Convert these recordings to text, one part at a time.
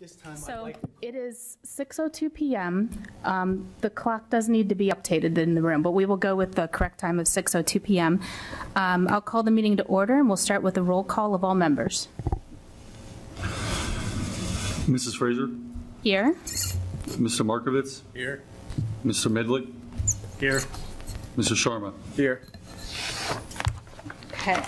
This time I'd So like, it is 6:02 PM. Um, The clock does need to be updated in the room, but we will go with the correct time of 6:02 PM. Um, I'll call the meeting to order, and we'll start with a roll call of all members. Mrs. Fraser, Here? Mr. Markovitz, here, Mr. Midlick, here, Mr. Sharma. here. Okay.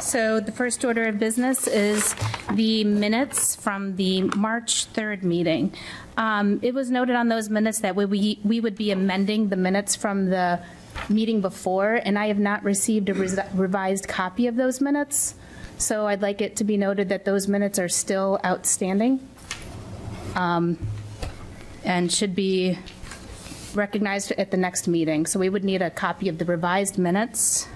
So the first order of business is the minutes from the March 3rd meeting. Um, It was noted on those minutes that we- we we would be amending the minutes from the meeting before, and I have not received a revised copy of those minutes. So I'd like it to be noted that those minutes are still outstanding um, and should be recognized at the next meeting. So we would need a copy of the revised minutes.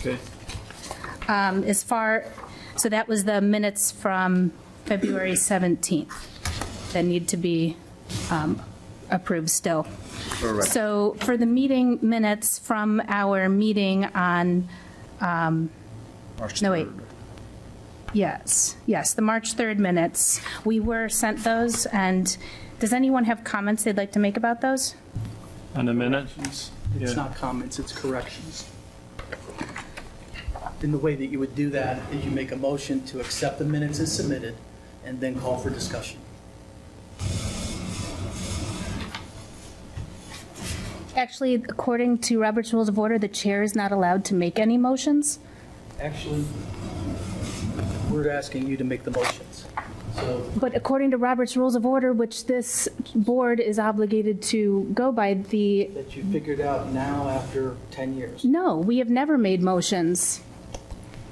Okay. Um, As far, so that was the minutes from February 17th that need to be um, approved still. So for the meeting minutes from our meeting on, um, no, wait. Yes, yes, the March 3rd minutes. We were sent those, and does anyone have comments they'd like to make about those? On the minutes? It's Yeah. not comments, it's corrections. And the way that you would do that is you make a motion to accept the minutes as submitted and then call for discussion. Actually, according to Robert's Rules of Order, the chair is not allowed to make any motions. Actually, we're asking you to make the motions. So But according to Robert's Rules of Order, which this board is obligated to go by, the, that you figured out now after 10 years. no, we have never made motions.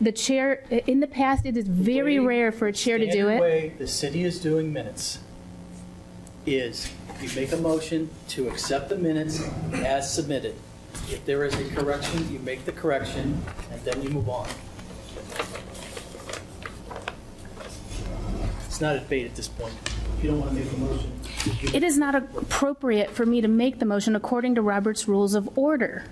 The chair, in the past, it is very rare for a chair to do it. way the city is doing minutes is you make a motion to accept the minutes as submitted. If there is a correction, you make the correction, and then you move on. It's not a debate at this point. If you don't want to make a motion. It is not appropriate for me to make the motion according to Robert's Rules of Order.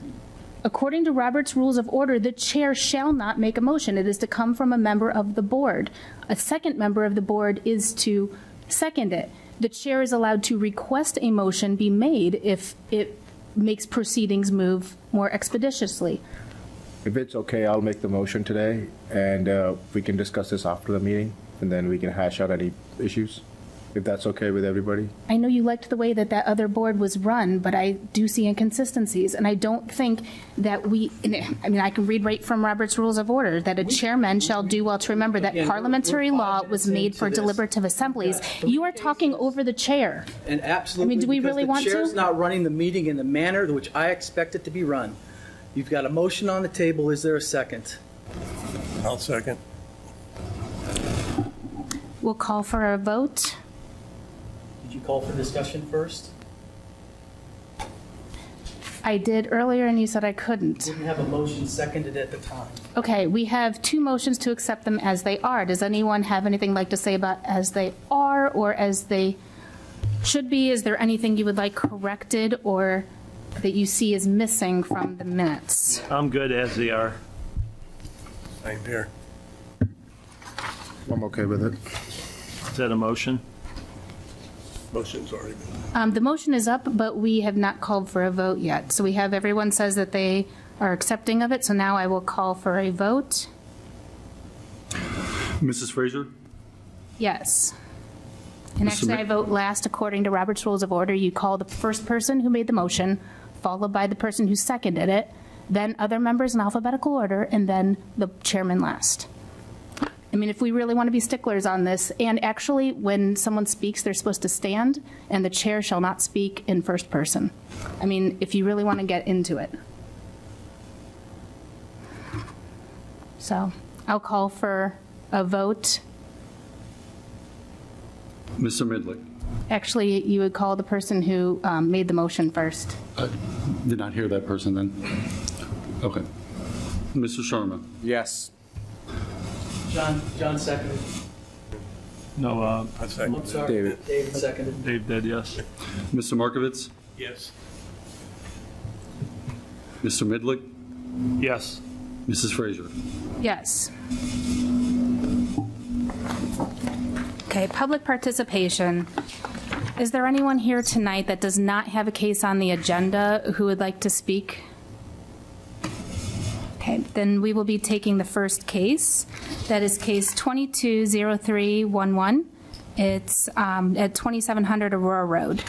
According to Robert's Rules of Order, the chair shall not make a motion. It is to come from a member of the board. A second member of the board is to second it. The chair is allowed to request a motion be made if it makes proceedings move more expeditiously. If it's okay, I'll make the motion today, and uh, we can discuss this after the meeting, and then we can hash out any issues, if that's okay with everybody. I know you liked the way that that other board was run, but I do see inconsistencies, and I don't think that we, I mean, I can read right from Robert's Rules of Order, that a chairman shall do well to remember that Again, we're- parliamentary we're law was made for this. deliberative assemblies. We've You are talking cases. over the chair. And absolutely. I mean, do we really want to? The chair's not running the meeting in the manner which I expect it to be run. You've got a motion on the table. Is there a second? I'll second. We'll call for a vote. Did you call for discussion first? I did earlier, and you said I couldn't. Didn't have a motion seconded at the time. Okay, we have two motions to accept them as they are. Does anyone have anything like to say about as they are or as they should be? Is there anything you would like corrected or that you see is missing from the minutes? I'm good as they are. Same here. I'm okay with it. Is that a motion? Motion's already been. Um, The motion is up, but we have not called for a vote yet. So we have, everyone says that they are accepting of it, so now I will call for a vote. Mrs. Fraser, Yes. And Mr. actually, I vote last according to Robert's Rules of Order. You call the first person who made the motion, followed by the person who seconded it, then other members in alphabetical order, and then the chairman last. I mean, if we really want to be sticklers on this, and actually, when someone speaks, they're supposed to stand, and the chair shall not speak in first person. I mean, if you really want to get into it. So I'll call for a vote. Mr. Midlick. Actually, you would call the person who um, made the motion first. I Did not hear that person then. Okay. Mr. Sharma, Yes. John, John seconded. No, uh, I second. I'm sorry. David. David seconded. Dave did, yes. Mr. Markovitz, Yes. Mr. Midlick, Yes. Mrs. Fraser. Yes. Okay, public participation. Is there anyone here tonight that does not have a case on the agenda who would like to speak? Okay, then we will be taking the first case. That is case 220311. It's um, at 2700 Aurora Road.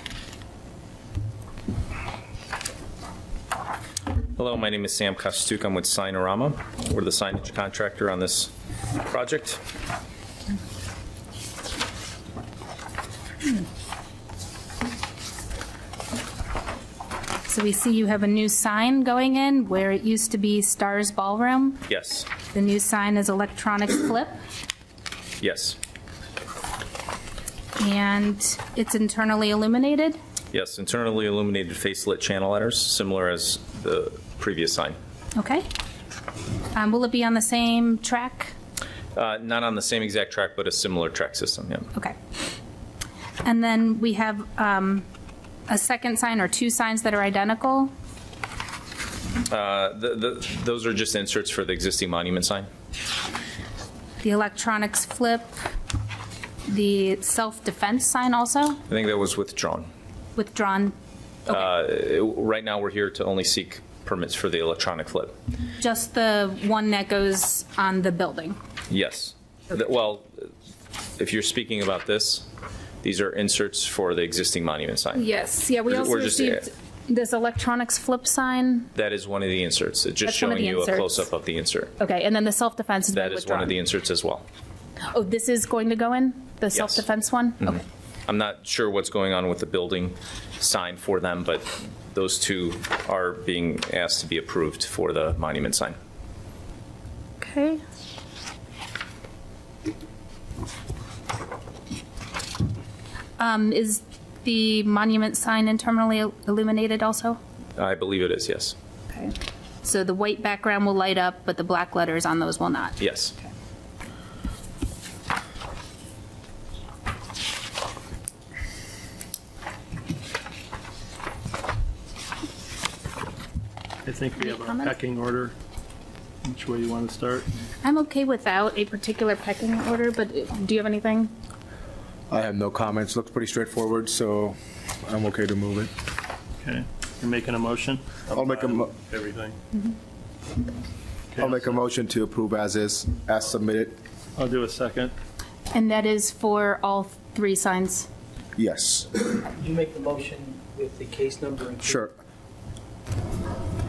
Hello, my name is Sam Kostuk. I'm with Signarama. We're the signage contractor on this project. So we see you have a new sign going in where it used to be Stars Ballroom. Yes, The new sign is electronic flip, yes, and it's internally illuminated. yes. Internally illuminated face-lit channel letters, similar as the previous sign. Okay. Um, Will it be on the same track? Uh, Not on the same exact track, but a similar track system, yeah. Okay. And then we have um, a second sign or two signs that are identical. Uh, the- the- Those are just inserts for the existing monument sign. The electronics flip, the self-defense sign also I think that was withdrawn. withdrawn. Okay. Uh, Right now, we're here to only seek permits for the electronic flip. Just the one that goes on the building. Yes. The- Well, if you're speaking about this, these are inserts for the existing monument sign. Yes, yeah, we We're- also just- received this electronics flip sign. That is one of the inserts. It's just That's one of showing the you a inserts. close-up of the insert. Okay, and then the self-defense has That been is one of the withdrawn. inserts as well. Oh, this is going to go in? The self-defense one? Mm-hmm. Okay. I'm not sure what's going on with the building sign for them, but those two are being asked to be approved for the monument sign. Okay. Um, is the monument sign internally illuminated also? I believe it is, yes. Okay. So the white background will light up, but the black letters on those will not? Yes. Okay. I think we Any have a pecking order. Which way you want to start? I'm okay without a particular pecking order, but uh, do you have anything? I have no comments. Looks pretty straightforward, so I'm okay to move it. Okay, you're making a motion? I'll make a, mo- Everything. Okay, I'll make a motion to approve as is, as submitted. I'll do a second. And that is for all three signs? Yes, You make the motion with the case number and. sure.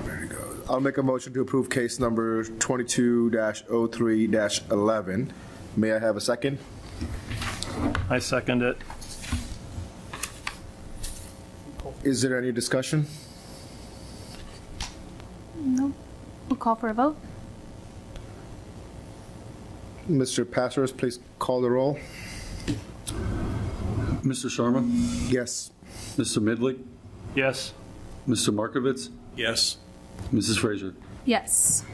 There you go. I'll make a motion to approve case number 22-03-11. May I have a second? I second it. Is there any discussion? No. We'll call for a vote. Mr. Passers, please call the roll. Mr. Sharma? Yes. Mr. Midley? Yes, Mr. Markovitz? Yes. Mrs. Frazier? Yes.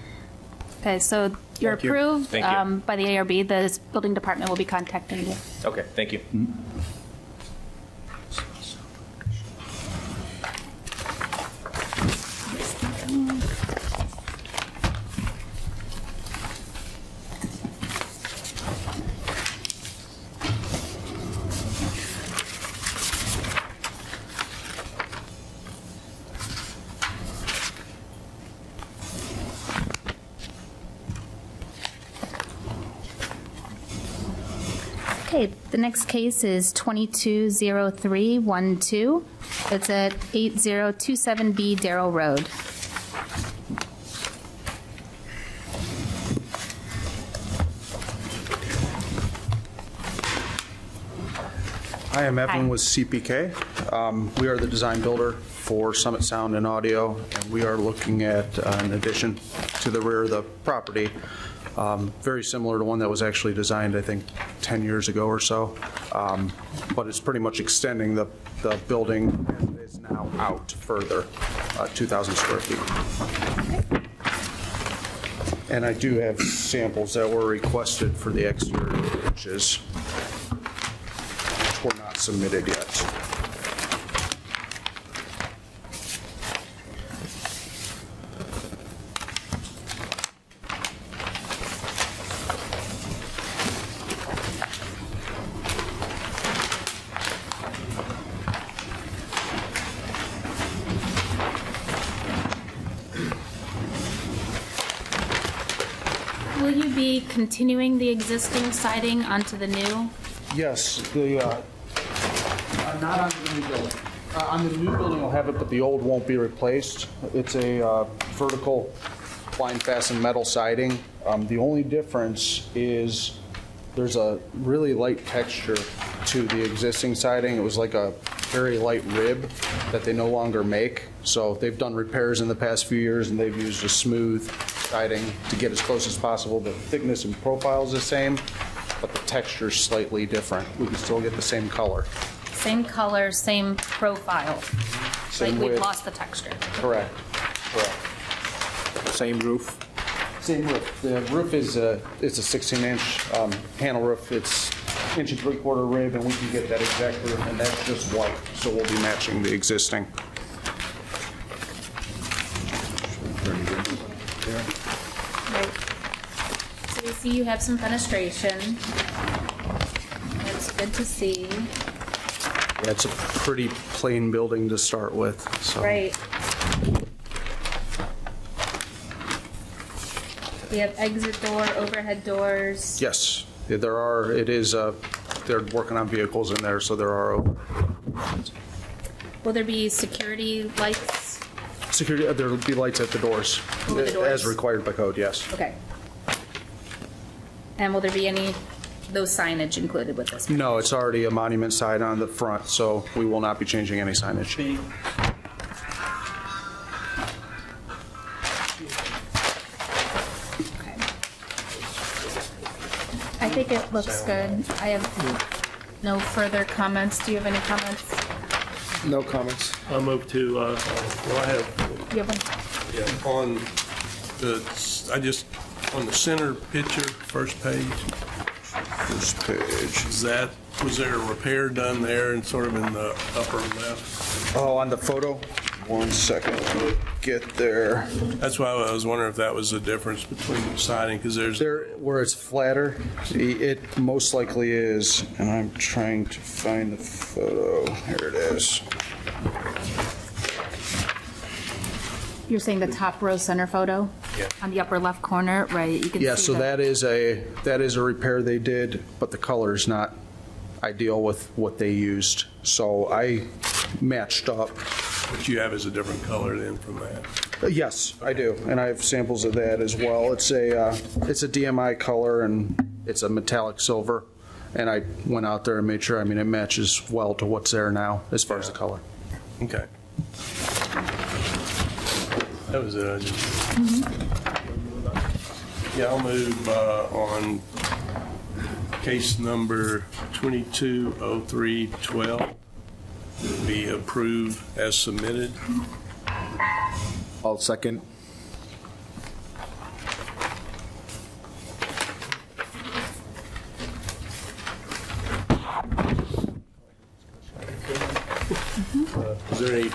Okay, so you're Thank you. approved Thank you. um, by the ARB. The building department will be contacting you. Okay, thank you. Okay, the next case is 220312. It's at 8027B Darrow Road. Hi, I'm Hi. Evan with CPK. Um, We are the design builder for Summit Sound and Audio, and we are looking at uh, an addition to the rear of the property, um, very similar to one that was actually designed, I think, 10 years ago or so. Um, But it's pretty much extending the, the building and is now out further, uh, 2,000 square feet. And I do have samples that were requested for the exterior pitches which were not submitted yet. Will you be continuing the existing siding onto the new? Yes, the, uh, uh, not on the new building. Uh, On the new building, I'll have it, but the old won't be replaced. It's a uh, vertical blind fastened metal siding. Um, The only difference is there's a really light texture to the existing siding. It was like a very light rib that they no longer make. So they've done repairs in the past few years, and they've used a smooth siding to get as close as possible. The thickness and profile is the same, but the texture is slightly different. We can still get the same color. Same color, same profile. Same Like we've lost the texture. Correct, correct. Same roof? Same roof. The roof is a, it's a 16-inch um, panel roof. It's inch and three-quarter rib, and we can get that exact roof, and that's just white, so we'll be matching the existing. Right. So we see you have some fenestration. That's good to see. Yeah, it's a pretty plain building to start with, so. Right. We have exit door, overhead doors. Yes, there are, it is, uh, they're working on vehicles in there, so there are Will there be security lights? security, uh, there'll be lights at the doors. Over the doors? As required by code, yes. Okay. And will there be any, those signage included with this? No, it's already a monument sign on the front, so we will not be changing any signage. Okay. I think it looks good. I have no further comments. Do you have any comments? No comments. I'll move to, uh, well, I have, you have one? Yeah, on the, I just, on the center picture, first page, First page. is that, was there a repair done there and sort of in the upper left? Oh, on the photo? One second, let me get there. That's why I was wondering if that was the difference between the siding, because there's, There, where it's flatter, it most likely is, and I'm trying to find the photo. Here it is. You're saying the top row center photo? Yeah. On the upper left corner, right? You can Yeah, see so the- that is a, that is a repair they did, but the color is not ideal with what they used. So I matched up. what you have is a different color then from that. Uh, Yes, I do, and I have samples of that as well. It's a, uh, it's a DMI color and it's a metallic silver. And I went out there and made sure, I mean, it matches well to what's there now as far as the color. Okay. That was it. I just- Yeah, I'll move uh, on case number 220312 be approved as submitted. I'll second. Is there any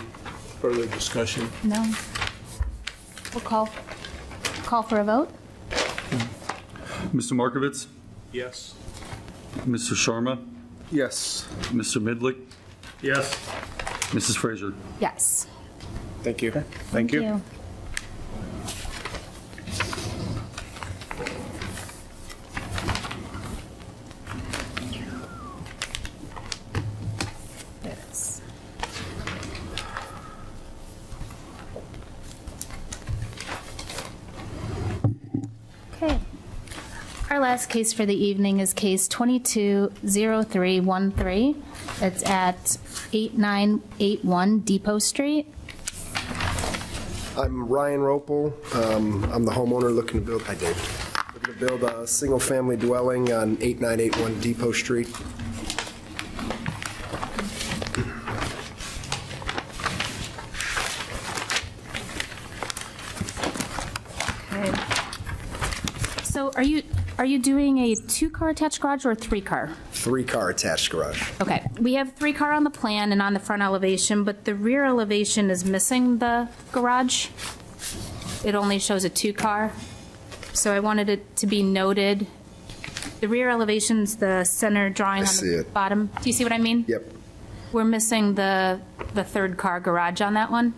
further discussion? No. We'll call, call for a vote? Mr. Markovitz? Yes. Mr. Sharma? Yes. Mr. Midlick? yes, Mrs. Fraser? Yes. Thank you. Thank you. There it is. Okay. Our last case for the evening is case 220313. It's at 8981 Depot Street. I'm Ryan Ropel. Um, I'm the homeowner looking to build, hi David, looking to build a single-family dwelling on 8981 Depot Street. Okay. So are you, are you doing a two-car attached garage or a three-car? Three-car attached garage. Okay, we have three car on the plan and on the front elevation, but the rear elevation is missing the garage. It only shows a two car. So I wanted it to be noted. The rear elevation's the center drawing I on the it. bottom. Do you see what I mean? Yep. We're missing the, the third car garage on that one.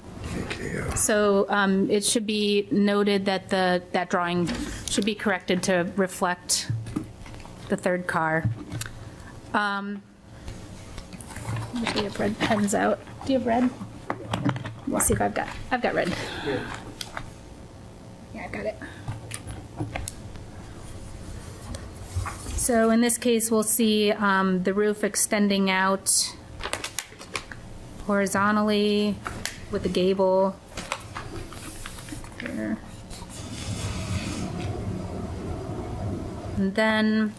So um, it should be noted that the, that drawing should be corrected to reflect the third car. Um, Do you have red pens out? Do you have red? Let's see if I've got, I've got red. Yeah, I've got it. So in this case, we'll see um, the roof extending out horizontally with the gable. Here. And then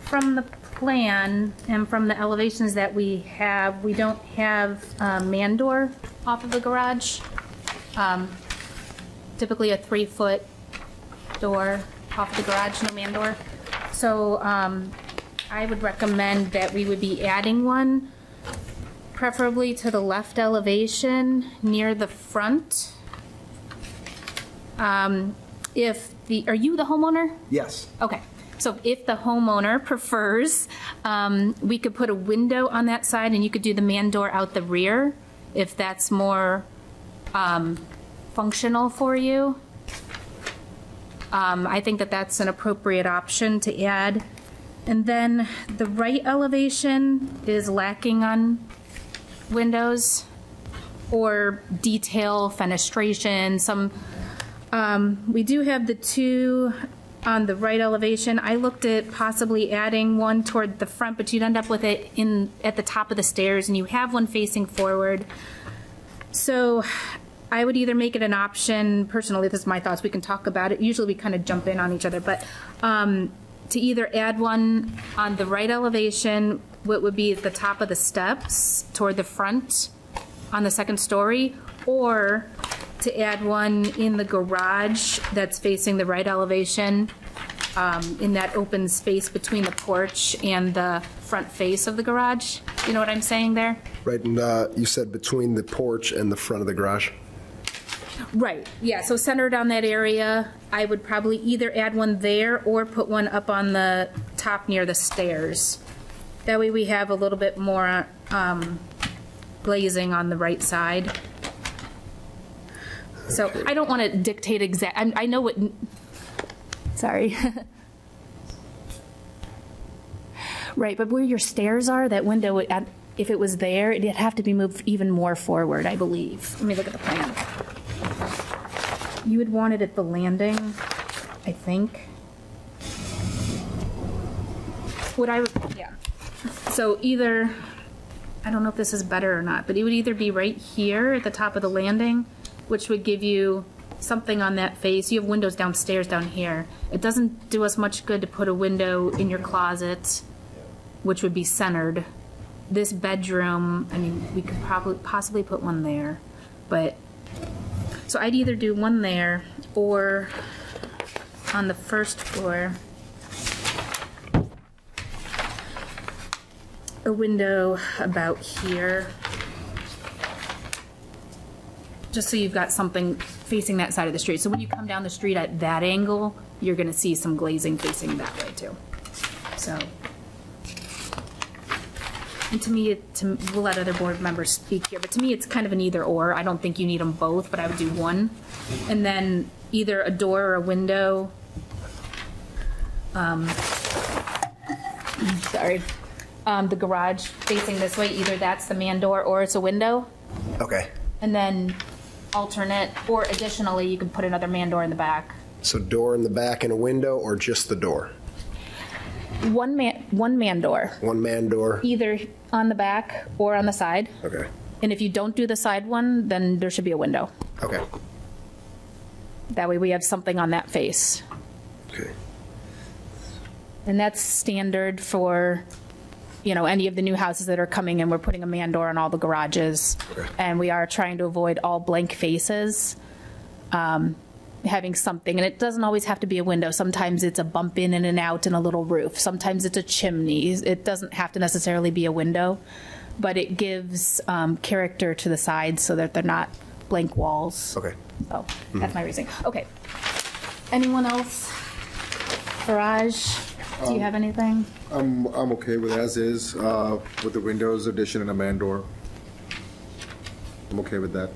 from the plan and from the elevations that we have, we don't have a man door off of the garage. Um, Typically a three-foot door off the garage, no man door. So um, I would recommend that we would be adding one, preferably to the left elevation near the front. Um, If the, are you the homeowner? Yes. Okay, so if the homeowner prefers, um, we could put a window on that side and you could do the man door out the rear, if that's more um, functional for you. Um, I think that that's an appropriate option to add. And then the right elevation is lacking on windows or detail, fenestration, some, um, we do have the two on the right elevation. I looked at possibly adding one toward the front, but you'd end up with it in, at the top of the stairs, and you have one facing forward. So I would either make it an option, personally, this is my thoughts, we can talk about it. Usually we kind of jump in on each other, but um, to either add one on the right elevation, what would be at the top of the steps toward the front on the second story, or to add one in the garage that's facing the right elevation, um, in that open space between the porch and the front face of the garage. You know what I'm saying there? Right, and uh, you said between the porch and the front of the garage? Right, yeah, so centered on that area, I would probably either add one there or put one up on the top near the stairs. That way we have a little bit more um, glazing on the right side. So I don't want to dictate exact, I I know what, sorry. Right, but where your stairs are, that window, if it was there, it'd have to be moved even more forward, I believe. Let me look at the plan. You would want it at the landing, I think. What I, would yeah. So either, I don't know if this is better or not, but it would either be right here at the top of the landing, which would give you something on that face. You have windows downstairs down here. It doesn't do us much good to put a window in your closet, which would be centered. This bedroom, I mean, we could probably, possibly put one there, but so I'd either do one there or on the first floor. A window about here. Just so you've got something facing that side of the street. So when you come down the street at that angle, you're gonna see some glazing facing that way too. So. And to me, it- to, we'll let other board members speak here, but to me, it's kind of an either or. I don't think you need them both, but I would do one. And then either a door or a window. Um, sorry, um, the garage facing this way, either that's the man door or it's a window. Okay. And then alternate, or additionally, you can put another man door in the back. So door in the back and a window, or just the door? One man, one man door, One man door? either on the back or on the side. Okay, And if you don't do the side one, then there should be a window. okay, That way we have something on that face. okay. And that's standard for, you know, any of the new houses that are coming in. We're putting a man door on all the garages. Okay. And we are trying to avoid all blank faces, um, having something. And it doesn't always have to be a window. Sometimes it's a bump in and an out and a little roof. Sometimes it's a chimney. It doesn't have to necessarily be a window, but it gives um, character to the sides so that they're not blank walls. Okay. So that's my reasoning. Okay. Anyone else? Farage? Do you have anything? I'm, I'm okay with as is, uh, with the windows addition and a man door. I'm okay with that.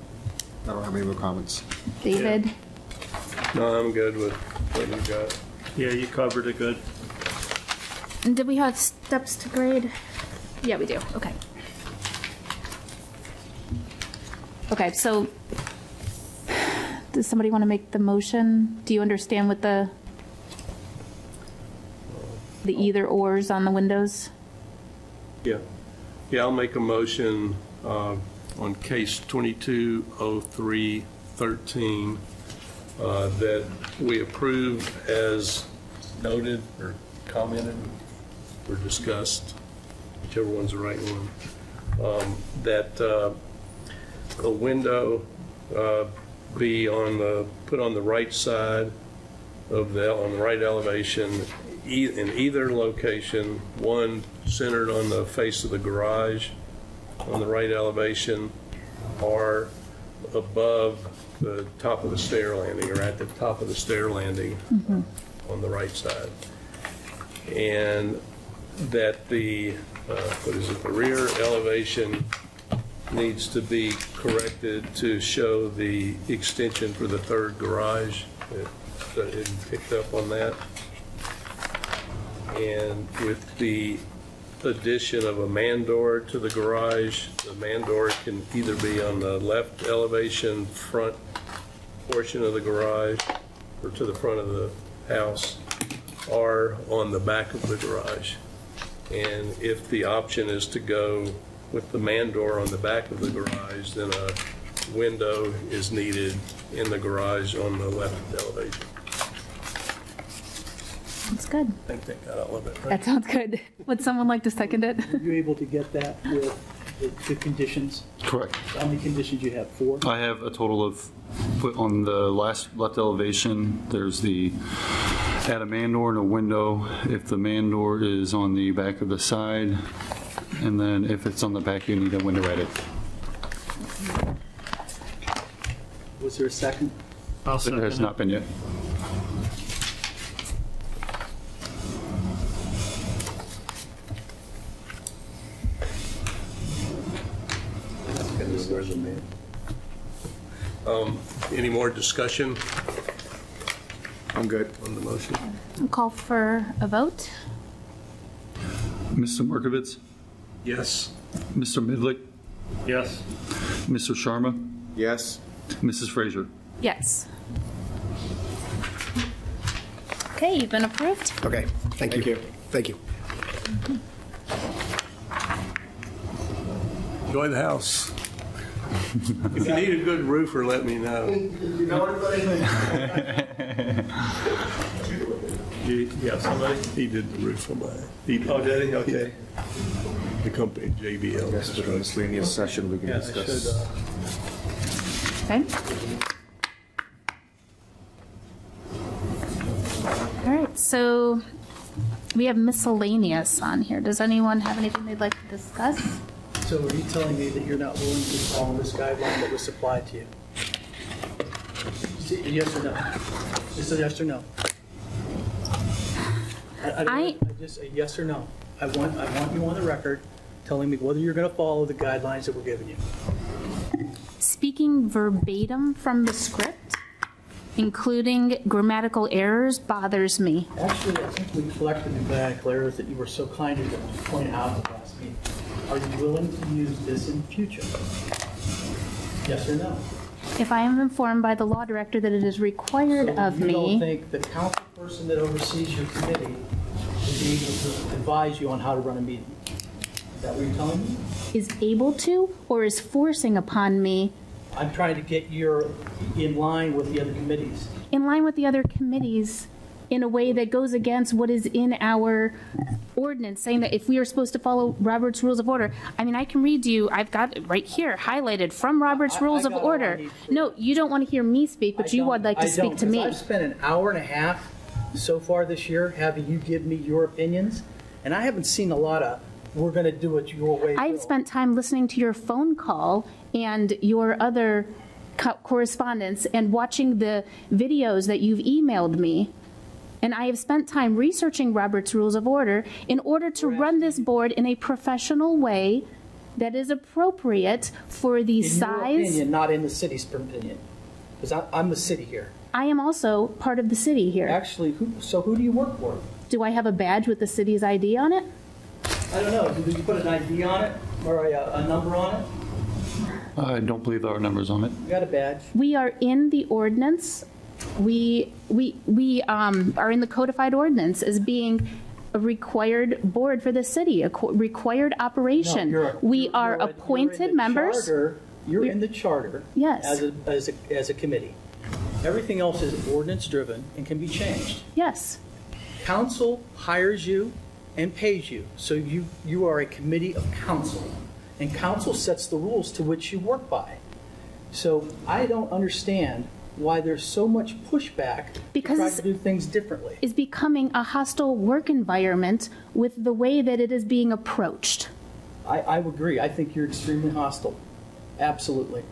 I don't have any more comments. David? No, I'm good with what you got. Yeah, you covered it good. And did we have steps to grade? Yeah, we do, okay. Okay, so, does somebody want to make the motion? Do you understand what the, the either ors on the windows? Yeah. Yeah, I'll make a motion uh, on case 220313 uh, that we approve as noted or commented or discussed, whichever one's the right one, um, that uh, a window uh, be on the, put on the right side of the, on the right elevation, in either location, one centered on the face of the garage on the right elevation, or above the top of the stair landing, or at the top of the stair landing on the right side. And that the, uh, what is it, the rear elevation needs to be corrected to show the extension for the third garage. It- it picked up on that. And with the addition of a man door to the garage, the man door can either be on the left elevation front portion of the garage, or to the front of the house, or on the back of the garage. And if the option is to go with the man door on the back of the garage, then a window is needed in the garage on the left elevation. That's good. I think that got all of it, right? That sounds good. Would someone like to second it? Were you able to get that with the- the conditions? Correct. How many conditions you have? Four? I have a total of, put on the last left elevation, there's the, add a man door and a window. If the man door is on the back of the side, and then if it's on the back, you need a window edit. Was there a second? I'll It has not been yet. Um, Any more discussion I'm good. on the motion? I'll Call for a vote? Mr. Markovitz, Yes? Mr. Midlick. Yes. Mr. Sharma, Yes? Mrs. Frazier. Yes. Okay, you've been approved. Okay, thank you. Thank you. Enjoy the house. If you need a good roofer, let me know. You got somebody? He did the roof on mine. He did. Oh, did he? Okay. The company, JBL. Yes, during the miscellaneous session, we can Yeah, I should, discuss. uh, Okay. All right, so we have miscellaneous on here. Does anyone have anything they'd like to discuss? So are you telling me that you're not willing to follow this guideline that was supplied to you? Yes or no? Just a yes or no? I, I, I- I just, a yes or no. I want, I want you on the record telling me whether you're gonna follow the guidelines that were given you. Speaking verbatim from the script, including grammatical errors, bothers me. Actually, I think we collected the grammatical errors that you were so kind as to point out at the last meeting. Are you willing to use this in future? Yes or no? If I am informed by the law director that it is required So of You don't me, think the council person that oversees your committee is able to advise you on how to run a meeting? Is that what you're telling me? is able to, or is forcing upon me, I'm trying to get your, in line with the other committees. in line with the other committees, in a way that goes against what is in our ordinance, saying that if we are supposed to follow Robert's Rules of Order, I mean, I can read you, I've got it right here, highlighted from Robert's I- I Rules of got all I Order. need. No, you don't want to hear me speak, but I you don't- would like I to speak to 'cause me. I've spent an hour and a half so far this year having you give me your opinions, and I haven't seen a lot of, we're gonna do it your way. I've Bill." spent time listening to your phone call and your other co- correspondence and watching the videos that you've emailed me And I have spent time researching Robert's Rules of Order in order to run this board in a professional way that is appropriate for the In your opinion, not in the city's opinion. Because I'm the city here. I am also part of the city here. Actually, who, so who do you work for? Do I have a badge with the city's ID on it? I don't know, did you put an ID on it, or a, a number on it? I don't believe there are numbers on it. You got a badge? We are in the ordinance. We, we, we um, are in the codified ordinance as being a required board for the city, a required operation. you're a- We you're- you're a- you're appointed members. charter- You're in the charter. Yes. As a, as a, as a committee. Everything else is ordinance-driven and can be changed. Yes. Council hires you and pays you, so you, you are a committee of council. And council sets the rules to which you work by. So I don't understand why there's so much pushback to Because try it's- to do things differently. Is becoming a hostile work environment with the way that it is being approached. I, I agree. I think you're extremely hostile. Absolutely.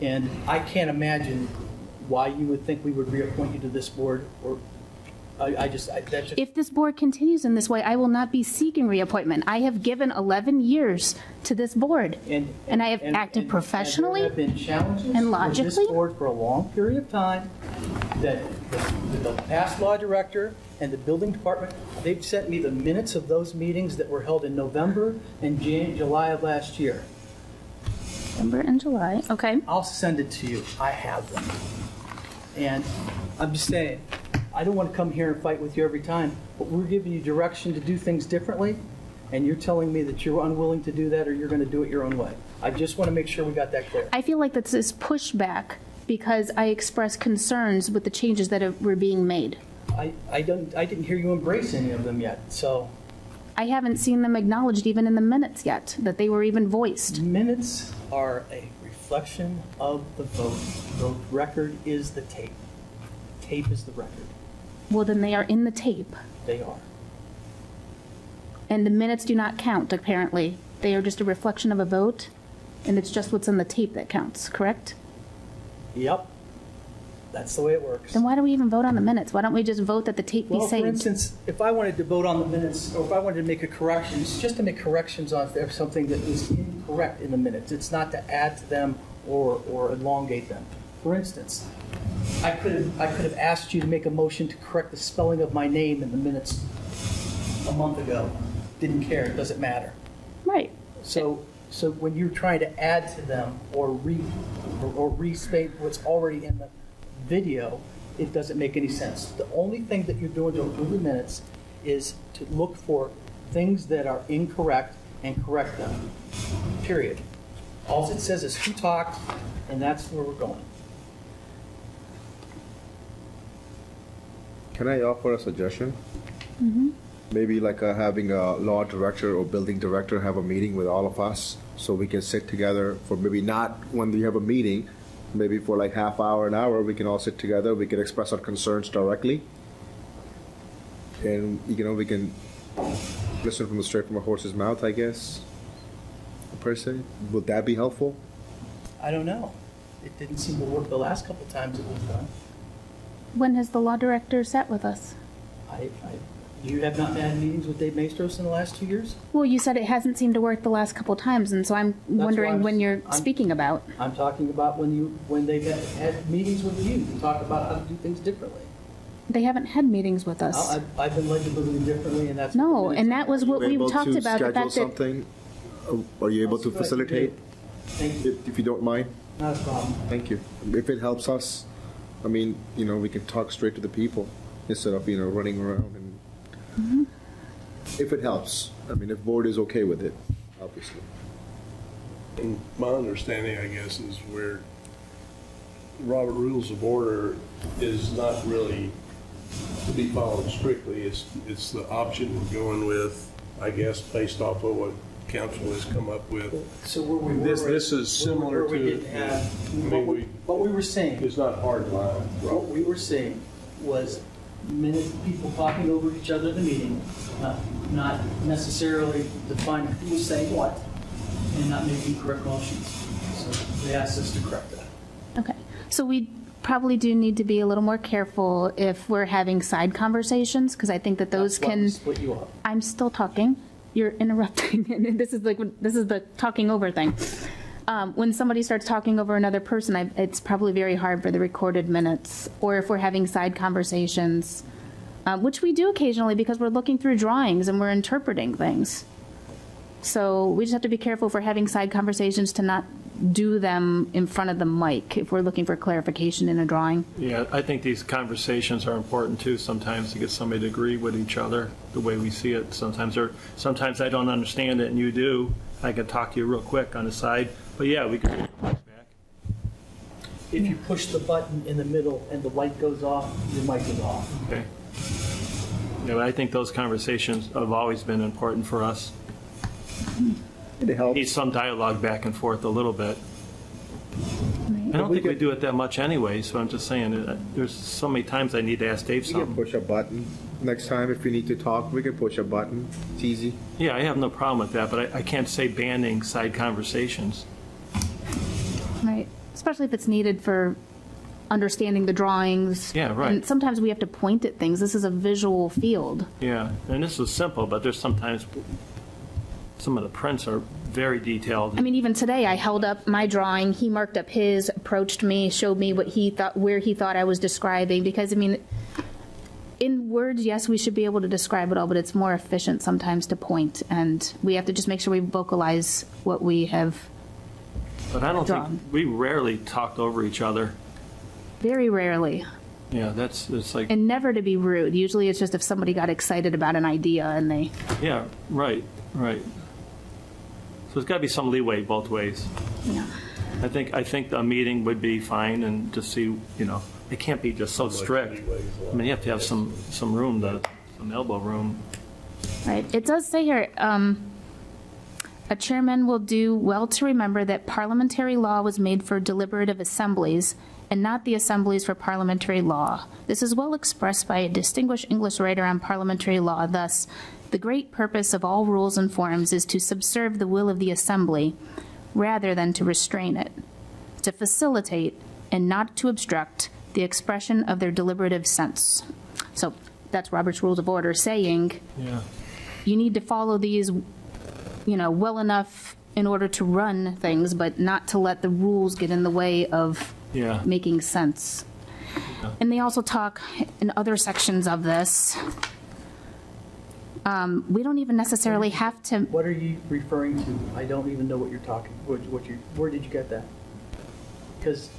And I can't imagine why you would think we would reappoint you to this board or, I, I just, I, that's just. If this board continues in this way, I will not be seeking reappointment. I have given 11 years to this board. And I have acted and- professionally And there have been challenges. and with this logically. board for a long period of time that the, the past law director and the building department, they've sent me the minutes of those meetings that were held in November and Jan, July of last year. November and July, okay. I'll send it to you. I have them. And I'm just saying, I don't want to come here and fight with you every time, but we're giving you direction to do things differently, and you're telling me that you're unwilling to do that or you're going to do it your own way. I just want to make sure we got that clear. I feel like that's this is pushback because I expressed concerns with the changes that were being made. I, I don't, I didn't hear you embrace any of them yet, so I haven't seen them acknowledged even in the minutes yet, that they were even voiced. minutes are a reflection of the vote. The record is the tape. Tape is the record. Well, then they are in the tape, They are. and the minutes do not count, apparently. They are just a reflection of a vote, and it's just what's in the tape that counts, correct? Yep. That's the way it works. Then why do we even vote on the minutes? Why don't we just vote that the tape be Well, for saved? instance, if I wanted to vote on the minutes, or if I wanted to make a correction, it's just to make corrections on if there's something that is incorrect in the minutes. It's not to add to them or, or elongate them. For instance, I could have, I could have asked you to make a motion to correct the spelling of my name in the minutes a month ago. Didn't care, it doesn't matter. Right. So, so when you're trying to add to them or re, or- or restate what's already in the video, it doesn't make any sense. The only thing that you're doing to improve the minutes is to look for things that are incorrect and correct them, period. All it says is who talked, and that's where we're going. Can I offer a suggestion? Maybe like uh, having a law director or building director have a meeting with all of us, so we can sit together for maybe not when we have a meeting, maybe for like half hour, an hour, we can all sit together, we can express our concerns directly. And, you know, we can listen from the straight from a horse's mouth, I guess, per se. Would that be helpful? I don't know. It didn't seem to work the last couple times it was done. When has the law director sat with us? I, I, you have not had meetings with Dave Maistros in the last two years? Well, you said it hasn't seemed to work the last couple times, and so I'm what wondering I'm- when you're I'm- speaking about. I'm talking about when you, when they've had, had meetings with you to talk about how to do things differently. They haven't had meetings with us. I- I've, I've been led to believe differently, and that's. No, and that was what we talked about, the schedule fact something? Uh, Are you able to I'll see what I can facilitate. Thank you, if if you don't mind? not a problem. Thank you. If it helps us, I mean, you know, we can talk straight to the people instead of, you know, running around and, mm-hmm. if it helps, I mean, if board is okay with it, obviously. And My understanding, I guess, is where Robert Rules of Order is not really to be followed strictly. It's, it's the option of going with, I guess, based off of what council has come up with. So where we were. This- this is similar were, we to- didn't have- I mean, What we, we- what we were saying, It's not hard line. what we were saying was minute, people talking over each other in the meeting, not, not necessarily defining who was saying what, and not making correct motions. So they asked us to correct that. okay. So we, probably do need to be a little more careful if we're having side conversations, because I think that those That's why we can, Split you up. I'm still talking, you're interrupting, and this is like, this is the talking over thing. Um, When somebody starts talking over another person, I- it's probably very hard for the recorded minutes, or if we're having side conversations, uh, which we do occasionally because we're looking through drawings and we're interpreting things. So we just have to be careful we're having side conversations to not do them in front of the mic if we're looking for clarification in a drawing. Yeah, I think these conversations are important too, sometimes to get somebody to agree with each other, the way we see it. Sometimes, or sometimes I don't understand it and you do. I can talk to you real quick on the side, but yeah, we can back. If you push the button in the middle and the light goes off, your mic is off. Okay. Yeah, but I think those conversations have always been important for us. It Need helps. some dialogue back and forth a little bit. I don't think we do it that much anyway, so I'm just saying, uh, there's so many times I need to ask Dave We can something. push a button. Next time, if we need to talk, we can push a button. It's easy. Yeah, I have no problem with that, but I, I can't say banning side conversations. Right. Especially if it's needed for understanding the drawings. Yeah, right. And sometimes we have to point at things. This is a visual field. Yeah, and this is simple, but there's sometimes, some of the prints are very detailed. I mean, even today, I held up my drawing, he marked up his, approached me, showed me what he thought, where he thought I was describing, because, I mean, in words, yes, we should be able to describe it all, but it's more efficient sometimes to point, and we have to just make sure we vocalize what we have, But I don't Drawn. think, we rarely talked over each other. very rarely, Yeah, that's, it's like, and never to be rude. Usually it's just if somebody got excited about an idea and they, yeah, right, right. So there's got to be some leeway both ways. yeah. I think, I think a meeting would be fine and to see, you know, it can't be just so strict. I mean, you have to have some, some room to, some elbow room. Right, it does say here, um, a chairman will do well to remember that parliamentary law was made for deliberative assemblies and not the assemblies for parliamentary law. This is well expressed by a distinguished English writer on parliamentary law, thus, the great purpose of all rules and forms is to subserve the will of the assembly rather than to restrain it, to facilitate and not to obstruct the expression of their deliberative sense. So that's Robert's Rules of Order saying, Yeah. you need to follow these, you know, well enough in order to run things, but not to let the rules get in the way of Yeah. making sense. And they also talk in other sections of this. Um, we don't even necessarily have to, What are you referring to? I don't even know what you're talking, what, what you, where did you get that? Because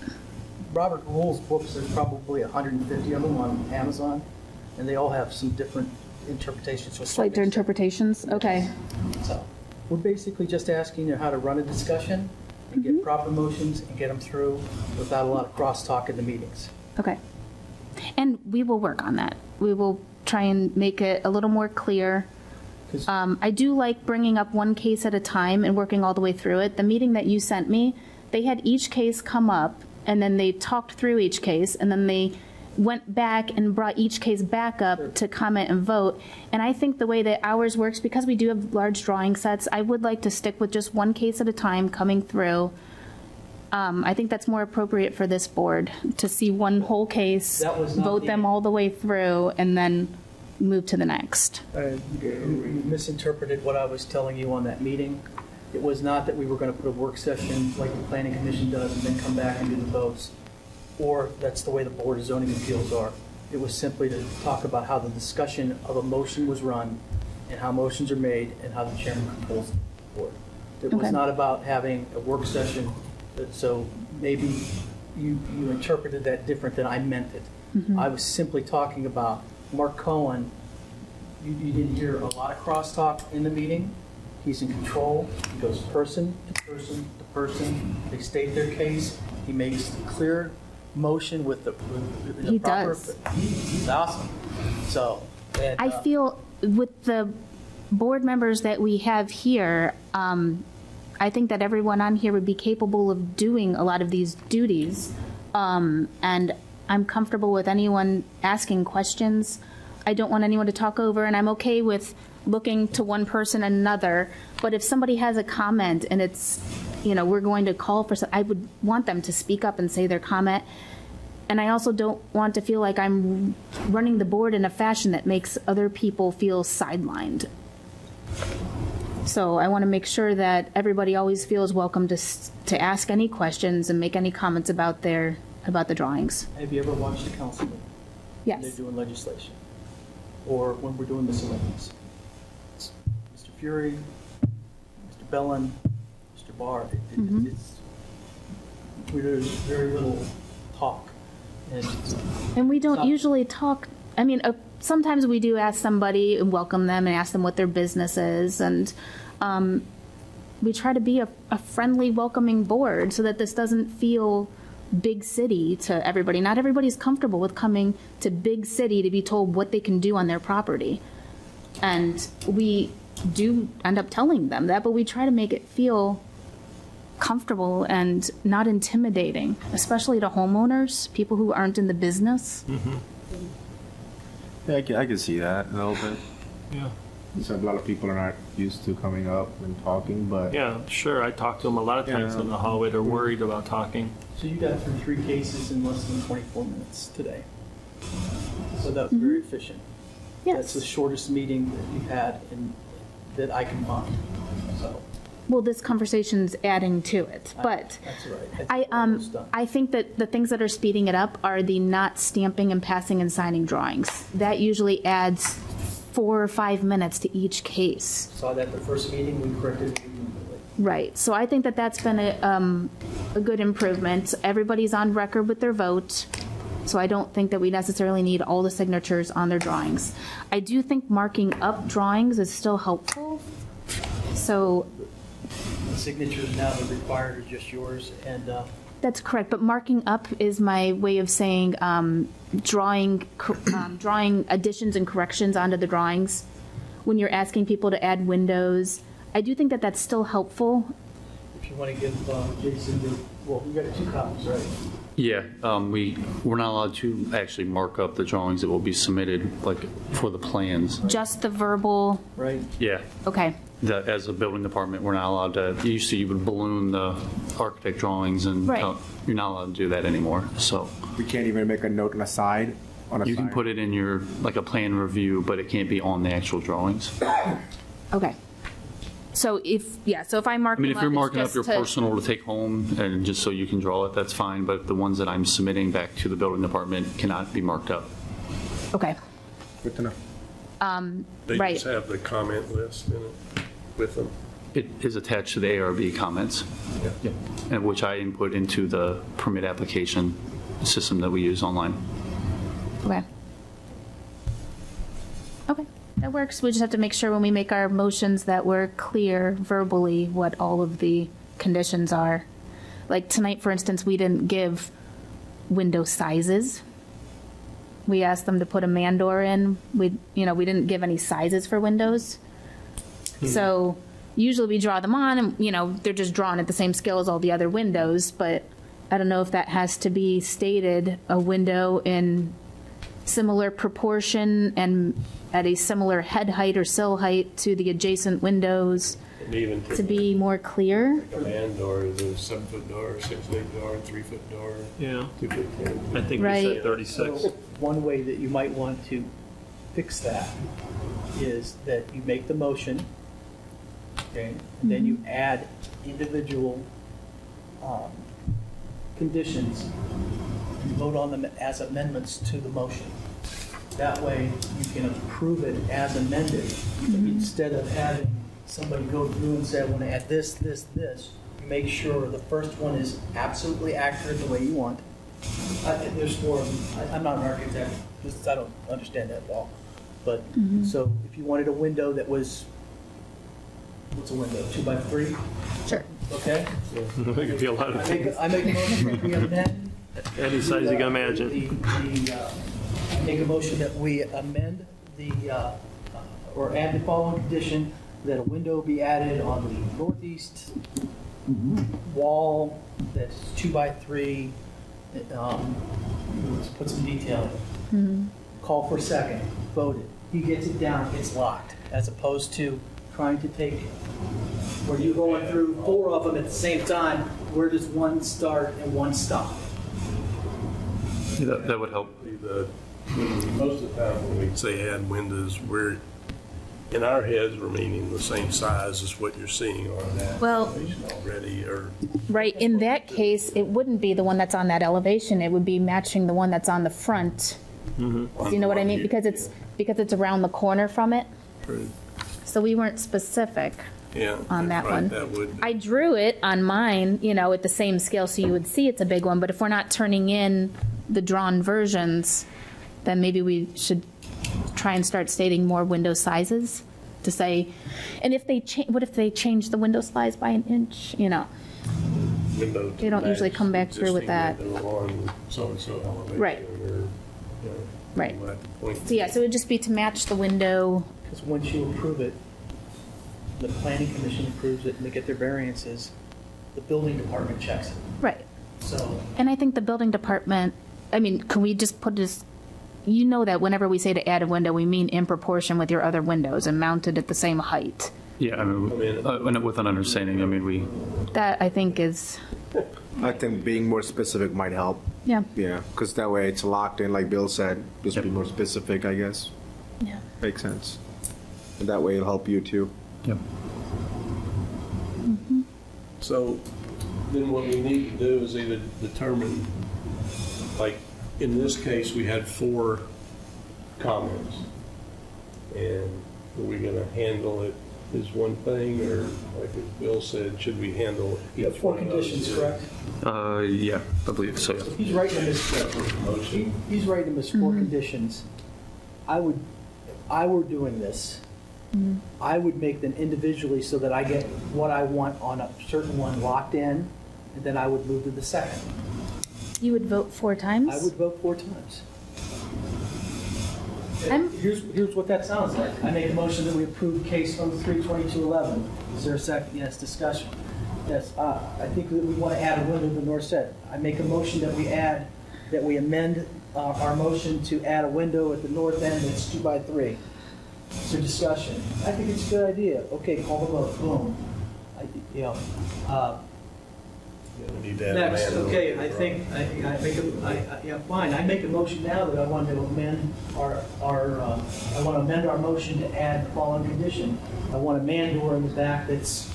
Robert Rules books, there's probably 150 of them on Amazon, and they all have some different interpretations. for slight interpretations, okay. So, we're basically just asking you how to run a discussion and get proper motions and get them through without a lot of crosstalk in the meetings. Okay. And we will work on that. We will try and make it a little more clear. Um, I do like bringing up one case at a time and working all the way through it. The meeting that you sent me, they had each case come up, and then they talked through each case, and then they went back and brought each case back up to comment and vote. And I think the way that ours works, because we do have large drawing sets, I would like to stick with just one case at a time coming through. Um, I think that's more appropriate for this board, to see one whole case, That was not vote the- them all the way through, and then move to the next. Uh, You misinterpreted what I was telling you on that meeting. It was not that we were going to put a work session like the planning commission does and then come back and do the votes, or that's the way the board of zoning appeals are. It was simply to talk about how the discussion of a motion was run and how motions are made and how the chairman controls the board. It was Okay. not about having a work session, that- so maybe you, you interpreted that different than I meant it. I was simply talking about Mark Cohen you, you didn't hear a lot of crosstalk in the meeting. He's in control. He goes person to person to person. They state their case. He makes clear motion with the, with the He proper. does. He- He's awesome. So. and, I uh, feel with the board members that we have here, um, I think that everyone on here would be capable of doing a lot of these duties. Um, And I'm comfortable with anyone asking questions. I don't want anyone to talk over, and I'm okay with looking to one person another. But if somebody has a comment and it's, you know, we're going to call for, some- I would want them to speak up and say their comment. And I also don't want to feel like I'm running the board in a fashion that makes other people feel sidelined. So I want to make sure that everybody always feels welcome to, to ask any questions and make any comments about their, about the drawings. Have you ever watched a council meeting? when They're doing legislation, or when we're doing miscellaneous. Mr. Fury, Mr. Bellin, Mr. Barr, it- it- Mhm. it's, there's very little talk. And And we don't usually talk, I mean, uh, sometimes we do ask somebody and welcome them and ask them what their business is. And um, we try to be a, a friendly, welcoming board so that this doesn't feel big city to everybody. Not everybody's comfortable with coming to big city to be told what they can do on their property. And we do end up telling them that, but we try to make it feel comfortable and not intimidating, especially to homeowners, people who aren't in the business. Yeah, I can, I can see that a little bit. Yeah. So a lot of people are not used to coming up and talking, but Yeah, sure, I talk to them a lot of times Yeah. in the hallway, they're worried about talking. so you got through three cases in less than 24 minutes today. So that was very mm-hmm. efficient. That's the shortest meeting that you've had in, that I can find, so. Well, this conversation's adding to it, but That's right. I, um, done. I think that the things that are speeding it up are the not stamping and passing and signing drawings. That usually adds four or five minutes to each case. Saw that the first meeting, we corrected it immediately. Right, so I think that that's been a, um, a good improvement. Everybody's on record with their vote, so I don't think that we necessarily need all the signatures on their drawings. I do think marking up drawings is still helpful, so The signatures now that are required are just yours, and uh, That's correct, but marking up is my way of saying um, drawing, um, drawing additions and corrections onto the drawings. When you're asking people to add windows, I do think that that's still helpful. if you want to give uh, Jason the, well, we got two copies, right? Yeah, um, we, we're not allowed to actually mark up the drawings that will be submitted, like, for the plans. Just the verbal, Right? Yeah, okay, that, as a building department, we're not allowed to, usually you would balloon the architect drawings and Right. you're not allowed to do that anymore, so. we can't even make a note on a side. On a You can put it in your, like a plan review, but it can't be on the actual drawings. okay. So if, yeah, so if I mark I mean, them if you're up, marking up it's your just to- personal to take home and just so you can draw it, that's fine, but the ones that I'm submitting back to the building department cannot be marked up. Okay, Good to know. Um, they Right. just have the comment list in it with them. It is attached to the ARB comments, Yeah. and which I input into the permit application system that we use online. okay. That works. We just have to make sure when we make our motions that we're clear verbally what all of the conditions are. Like tonight, for instance, we didn't give window sizes. We asked them to put a man door in. We, you know, we didn't give any sizes for windows. Hmm. So usually we draw them on and, you know, they're just drawn at the same scale as all the other windows, but I don't know if that has to be stated, a window in similar proportion and at a similar head height or sill height to the adjacent windows And even to to be more clear. a man door, is a seven foot door, six foot door, three foot door, Yeah, two foot ten. I think we Right. said 36. So one way that you might want to fix that is that you make the motion, okay, and then you add individual um, conditions and vote on them as amendments to the motion. That way, you can approve it as amended, mm-hmm. instead of having somebody go through and say, I want to add this, this, this. Make sure the first one is absolutely accurate the way you want. I there's four of them. I- I'm not an architect, just, I don't understand that at all. But, mm-hmm. so if you wanted a window that was, what's a window, two by three, Sure. Okay? It could be a lot I of, make, I make a motion that we amend. any size you can the- imagine. The, the, uh, I make a motion that we amend the, uh, uh, or add the following condition, that a window be added on the northeast wall that's two by three. Um, Let's put some detail in. Call for a second, voted. He gets it down, it's locked, as opposed to trying to take, where you're going through four of them at the same time, where does one start and one stop? That that would help. The, most of the time when we say add windows, we're, in our heads, we're meaning the same size as what you're seeing on that Well- elevation already, or Right, in that case, it wouldn't be the one that's on that elevation, it would be matching the one that's on the front. Mm-hmm. Do you know what I mean? Because it's, because it's around the corner from it. So we weren't specific. Yeah. on that right, one. That would, I drew it on mine, you know, at the same scale, so you would see it's a big one, but if we're not turning in the drawn versions, then maybe we should try and start stating more window sizes to say, and if they change, what if they change the window size by an inch, you know? window. They don't usually come back through with that. existing window On so-and-so elevation. Right. Or, you know, Right. we'll have to point So yeah, so it would just be to match the window, Because once you approve it, the planning commission approves it and they get their variances, the building department checks it. right. So And I think the building department, I mean, can we just put this, you know that whenever we say to add a window, we mean in proportion with your other windows and mounted at the same height. Yeah, I mean, uh, with an understanding, I mean, we, That, I think, is, I think being more specific might help. yeah. Yeah, because that way it's locked in, like Bill said, just be more specific, I guess. Yeah. Makes sense. And that way it'll help you too. yeah. So then what we need to do is either determine, like, in this case, we had four comments. And are we gonna handle it as one thing, or like as Bill said, should we handle you have four one of those? conditions, correct? Uh, yeah, I believe so, yeah. He's writing them as, he- he's writing them as four conditions. I would, if I were doing this, I would make them individually so that I get what I want on a certain one locked in, and then I would move to the second. You would vote four times? I would vote four times. I'm- Here's, here's what that sounds like. I make a motion that we approve case number three twenty-two eleven. Is there a second? Yes, discussion. Yes, uh, I think that we want to add a window to the north side. I make a motion that we add, that we amend uh, our motion to add a window at the north end that's two by three. Is there discussion? I think it's a good idea. Okay, call the vote, boom. I, you know, uh, Yeah, we need to add Next, man. okay, I think, I, I make a, I, I- yeah, fine, I make a motion now that I want to amend our, our, uh, I want to amend our motion to add the following condition. I want a man door in the back that's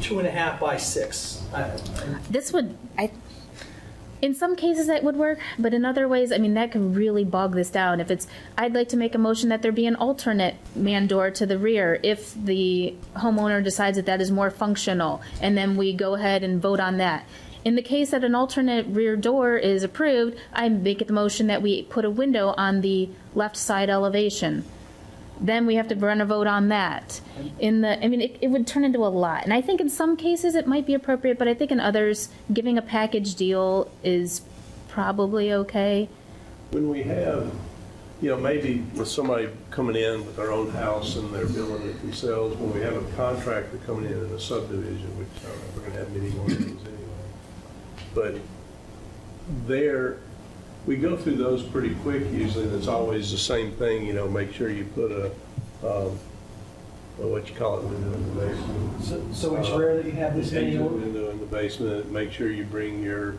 two and a half by six. I- This would, I, in some cases that would work, but in other ways, I mean, that can really bog this down. If it's, I'd like to make a motion that there be an alternate man door to the rear if the homeowner decides that that is more functional, and then we go ahead and vote on that. In the case that an alternate rear door is approved, I make it the motion that we put a window on the left side elevation. Then we have to run a vote on that. In the, I mean, it, it would turn into a lot. And I think in some cases it might be appropriate, but I think in others, giving a package deal is probably okay. When we have, you know, maybe with somebody coming in with their own house and they're building it themselves, when we have a contractor coming in in a subdivision, which we're gonna have many more of these anyway. But there, we go through those pretty quick usually, and it's always the same thing, you know, make sure you put a, um, what you call it, window in the basement. So, so it's rare that you have this many, Exit window in the basement, make sure you bring your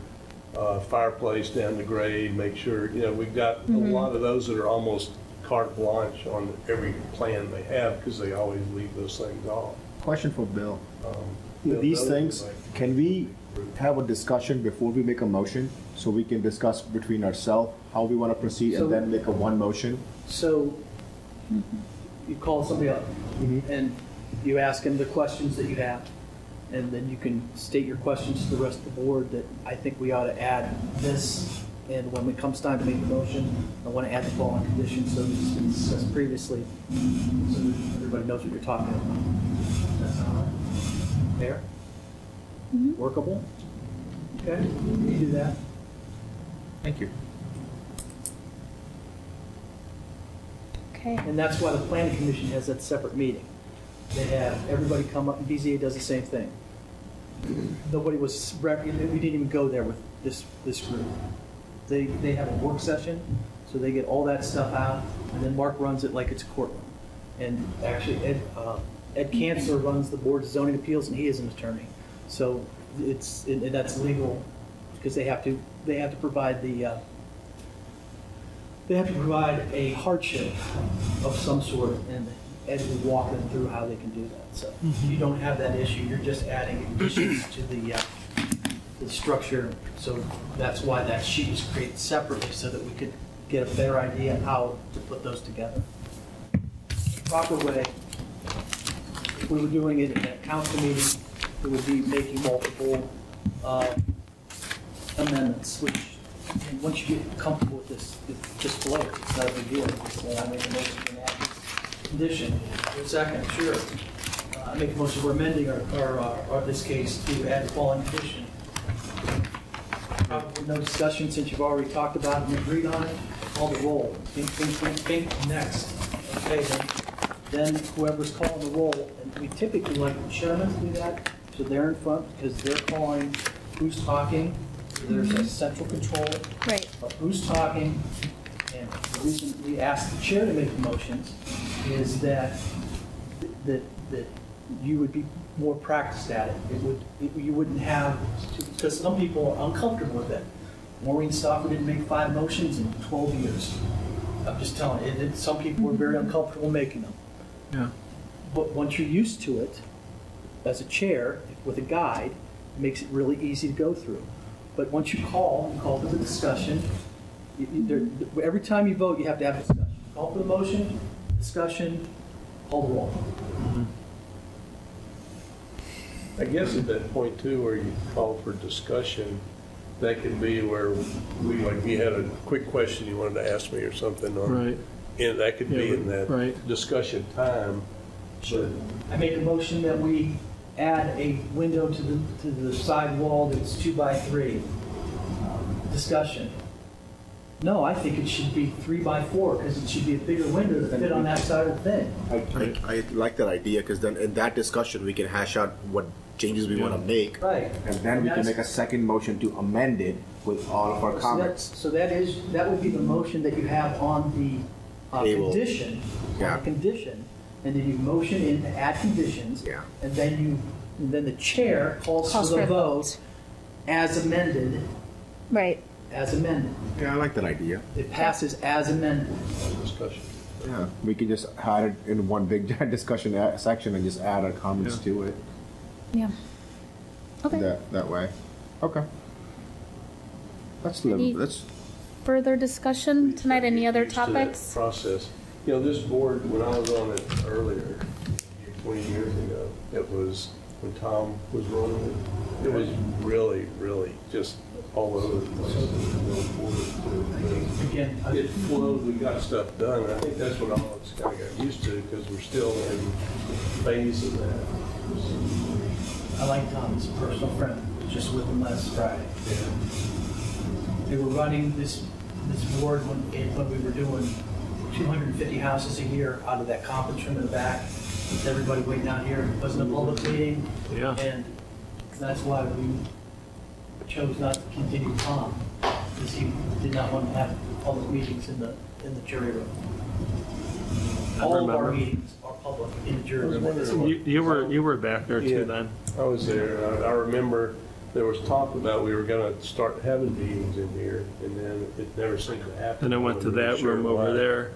uh, fireplace down to grade, make sure, you know, we've got a lot of those that are almost carte blanche on every plan they have, because they always leave those things off. Question for Bill. You know, these things, like- can we have a discussion before we make a motion? So we can discuss between ourselves how we want to proceed So- and then make a one motion? so you call somebody up mm-hmm. and you ask them the questions that you have. And then you can state your questions to the rest of the board that I think we ought to add this. And when it comes time to make a motion, I want to add the following conditions so it's been discussed previously. So everybody knows what you're talking about. That right? Workable? Okay, you do that. Thank you. Okay. And that's why the planning commission has that separate meeting. They have everybody come up, and BZA does the same thing. Nobody was, we didn't even go there with this, this group. They, they have a work session, so they get all that stuff out, and then Mark runs it like it's a courtroom. And actually, Ed, uh, Ed Cantor runs the Board of Zoning Appeals, and he is an attorney. So it's, and and that's legal because they have to, they have to provide the, uh, they have to provide a hardship of some sort, and Ed will walk them through how they can do that. So you don't have that issue, you're just adding additions to the, uh, the structure. So that's why that sheet was created separately, so that we could get a better idea how to put those together. Proper way, we were doing it at a council meeting, it would be making multiple uh, amendments, which, and once you get comfortable with this, it just flows, it's not a big deal. Say, I make a motion to add this condition, a second, sure. Uh, I make a motion, we're amending our, our, uh, our, this case to add the following condition. Probably no discussion, since you've already talked about it and agreed on it, call the roll. Think, think, think, think, next. Okay, then, then whoever's calling the roll, and we typically like the chairman to do that, so they're in front, because they're calling who's talking, so there's a mm-hmm. central control Right. of who's talking, and the reason we asked the chair to make the motions is that, that, that you would be more practiced at it. It would, it- you wouldn't have, because some people are uncomfortable with it. Maureen Stoffer didn't make five motions in 12 years. I'm just telling you, it- it- some people were very mm-hmm. uncomfortable making them. Yeah. But once you're used to it, as a chair, with a guide, it makes it really easy to go through. But once you call, you call for the discussion, you- you- there- every time you vote, you have to have a discussion. Call for the motion, discussion, call the roll. I guess at that point too, where you call for discussion, that could be where we, like, you had a quick question you wanted to ask me or something, or, Right. and that could be in that right. discussion time. But I make a motion that we add a window to the, to the side wall that's two by three. Discussion. No, I think it should be three by four, because it should be a bigger window to fit on that side of the thing. I, I like that idea, because then in that discussion, we can hash out what changes we want to make. Right. And then we can make a second motion to amend it with all of our So comments. that's- So that is, that would be the motion that you have on the uh, Table. condition, on Yeah. the condition, and then you motion in to add conditions. Yeah. And then you, and then the chair calls Calls for for the a vote as amended, Right. as amended. Yeah, I like that idea. It passes as amended. discussion. Yeah, we can just add it in one big discussion uh, section and just add our comments Yeah. to it Yeah. Okay. that, that way. Okay. Let's live, Any- let's, Further discussion tonight? Any other Used to that topics? Process. You know, this board, when I was on it earlier, 20 years ago, it was, when Tom was running it, it was really, really just all over the place. I think again, It flowed, we got stuff done, and I think that's what all of us kind of got used to, because we're still in phase of that. I like Tom's personal friend, just with him last Friday. They were running this, this board when, when we were doing 250 houses a year out of that conference room in the back, with everybody waiting out here. It wasn't a public meeting. Yeah. And that's why we chose not to continue Tom, because he did not want to have public meetings in the, in the jury room. I All of our remember. meetings are public in the jury room. You, you were, you were back there Yeah. too then. I was there, I, I remember there was talk about we were gonna start having meetings in here, and then it never seemed to happen. And it went to that sure room why. over there,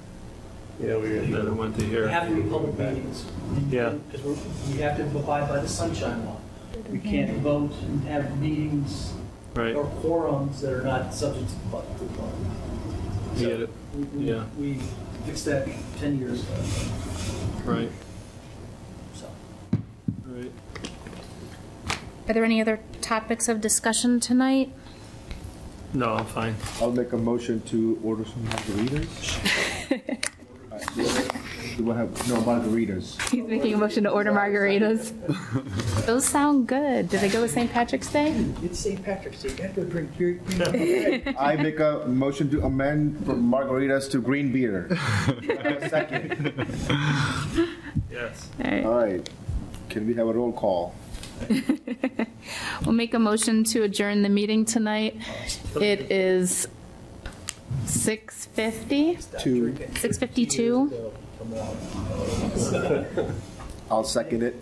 Yeah, we and then it went to They here. have to be public meetings. Yeah. Because we're, have to abide by the sunshine law. We can't vote and have meetings Right, or quorums that are not subject to the public. You get it. We- we- Yeah. We fixed that 10 years ago, right, so. right. Are there any other topics of discussion tonight? No, I'm fine. I'll make a motion to order some margaritas. Do I have, no, margaritas. He's making a motion to order margaritas. Those sound good. Do they go with St. Patrick's Day? It's St. Patrick's Day, you have to go drink beer. green- I make a motion to amend from margaritas to green beer. Second. Yes. All right. All right, can we have a roll call? We'll make a motion to adjourn the meeting tonight. It is 6:50, Two. 6:52. I'll second it.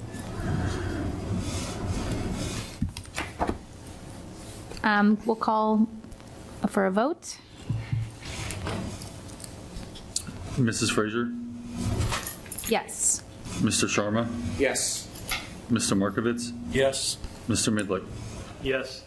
Um, We'll call for a vote. Mrs. Frazier, Yes. Mr. Sharma, Yes. Mr. Markovitz, Yes. Mr. Midlick. Yes.